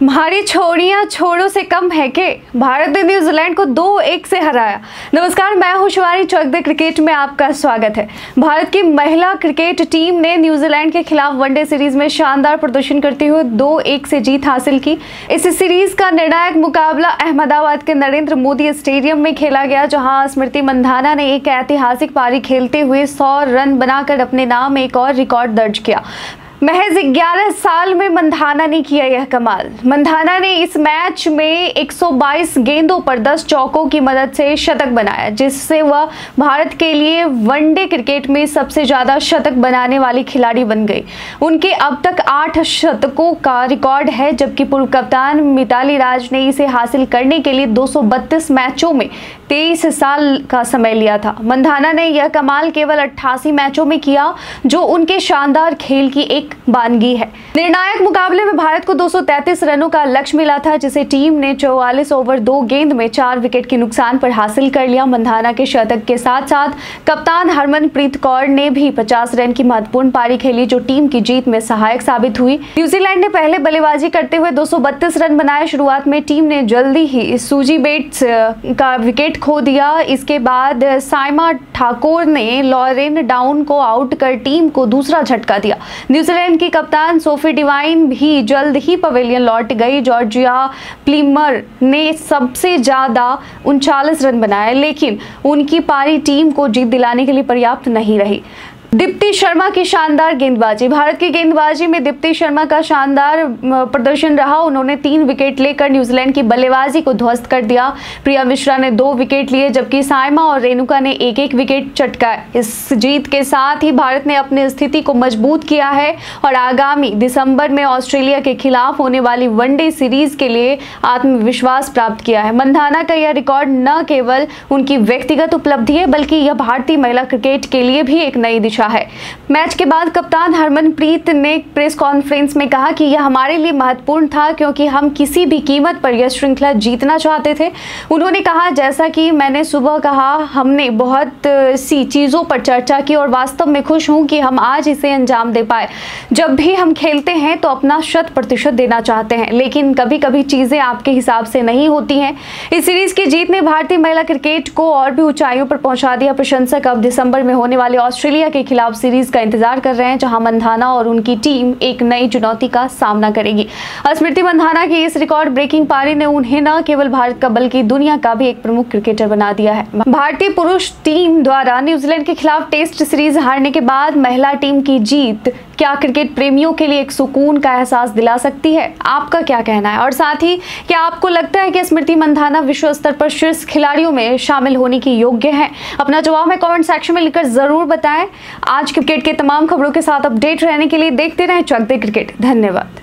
हमारी छोड़ियाँ छोड़ों से कम है के भारत ने न्यूजीलैंड को दो एक से हराया। नमस्कार, मैं हूँ शिवानी चौकदे क्रिकेट में आपका स्वागत है। भारत की महिला क्रिकेट टीम ने न्यूजीलैंड के खिलाफ वनडे सीरीज़ में शानदार प्रदर्शन करते हुए दो एक से जीत हासिल की। इस सीरीज़ का निर्णायक मुकाबला अहमदाबाद के नरेंद्र मोदी स्टेडियम में खेला गया, जहाँ स्मृति मंधाना ने एक ऐतिहासिक पारी खेलते हुए सौ रन बनाकर अपने नाम एक और रिकॉर्ड दर्ज किया। महज 11 साल में मंधाना ने किया यह कमाल। मंधाना ने इस मैच में 122 गेंदों पर 10 चौकों की मदद से शतक बनाया, जिससे वह भारत के लिए वनडे क्रिकेट में सबसे ज़्यादा शतक बनाने वाली खिलाड़ी बन गई। उनके अब तक आठ शतकों का रिकॉर्ड है, जबकि पूर्व कप्तान मिताली राज ने इसे हासिल करने के लिए 232 मैचों में 23 साल का समय लिया था। मंधाना ने यह कमाल केवल अट्ठासी मैचों में किया, जो उनके शानदार खेल की एक एक बानगी है। निर्णायक मुकाबले में भारत को 233 रनों का लक्ष्य मिला था, जिसे टीम ने चौवालीस ओवर दो गेंद में चार विकेट के नुकसान पर हासिल कर लिया। मंधाना के शतक के साथ साथ कप्तान हरमनप्रीत कौर ने भी 50 रन की महत्वपूर्ण पारी खेली, जो टीम की जीत में सहायक साबित हुई। न्यूजीलैंड ने पहले बल्लेबाजी करते हुए दो सौ बत्तीस रन बनाए। शुरुआत में टीम ने जल्दी ही सूजी बेट्स का विकेट खो दिया। इसके बाद साइमा ठाकुर ने लॉरेन डाउन को आउट कर टीम को दूसरा झटका दिया। न्यूजीलैंड न्यूजीलैंड की कप्तान सोफी डिवाइन भी जल्द ही पवेलियन लौट गई। जॉर्जिया प्लीमर ने सबसे ज़्यादा उनचालीस रन बनाए, लेकिन उनकी पारी टीम को जीत दिलाने के लिए पर्याप्त नहीं रही। दीप्ति शर्मा की शानदार गेंदबाजी। भारत की गेंदबाजी में दीप्ति शर्मा का शानदार प्रदर्शन रहा। उन्होंने तीन विकेट लेकर न्यूजीलैंड की बल्लेबाजी को ध्वस्त कर दिया। प्रिया मिश्रा ने दो विकेट लिए, जबकि सायमा और रेणुका ने एक एक विकेट चटकाए। इस जीत के साथ ही भारत ने अपनी स्थिति को मज़बूत किया है और आगामी दिसंबर में ऑस्ट्रेलिया के खिलाफ होने वाली वनडे सीरीज़ के लिए आत्मविश्वास प्राप्त किया है। मंधाना का यह रिकॉर्ड न केवल उनकी व्यक्तिगत उपलब्धि है, बल्कि यह भारतीय महिला क्रिकेट के लिए भी एक नई दिशा है। मैच के बाद कप्तान हरमनप्रीत ने प्रेस कॉन्फ्रेंस में कहा कि यह हमारे लिए महत्वपूर्ण था क्योंकि हम किसी भी कीमत पर यह श्रृंखला जीतना चाहते थे। उन्होंने कहा, जैसा कि मैंने सुबह कहा, हमने बहुत सी चीज़ों पर चर्चा की और वास्तव में खुश हूँ कि हम आज इसे अंजाम दे पाए। जब भी हम खेलते हैं तो अपना शत प्रतिशत देना चाहते हैं, लेकिन कभी कभी चीज़ें आपके हिसाब से नहीं होती हैं। इस सीरीज़ की जीत ने भारतीय महिला क्रिकेट को और भी ऊंचाइयों पर पहुँचा दिया। प्रशंसक अब दिसंबर में होने वाले ऑस्ट्रेलिया के खिलाफ सीरीज़ का इंतज़ार कर रहे हैं, जहाँ मंधाना और उनकी टीम एक नई चुनौती का सामना करेगी। स्मृति मंधाना की इस रिकॉर्ड ब्रेकिंग पारी ने उन्हें न केवल भारत का, बल्कि दुनिया का भी एक प्रमुख क्रिकेटर बना दिया है। भारतीय पुरुष टीम द्वारा न्यूजीलैंड के खिलाफ टेस्ट सीरीज़ हारने के बाद महिला टीम की जीत क्या क्रिकेट प्रेमियों के लिए एक सुकून का एहसास दिला सकती है? आपका क्या कहना है? और साथ ही, क्या आपको लगता है कि स्मृति मंधाना विश्व स्तर पर शीर्ष खिलाड़ियों में शामिल होने की योग्य है? अपना जवाब हमें कॉमेंट सेक्शन में लिखकर ज़रूर बताएँ। आज क्रिकेट के तमाम खबरों के साथ अपडेट रहने के लिए देखते रहें चलते क्रिकेट। धन्यवाद।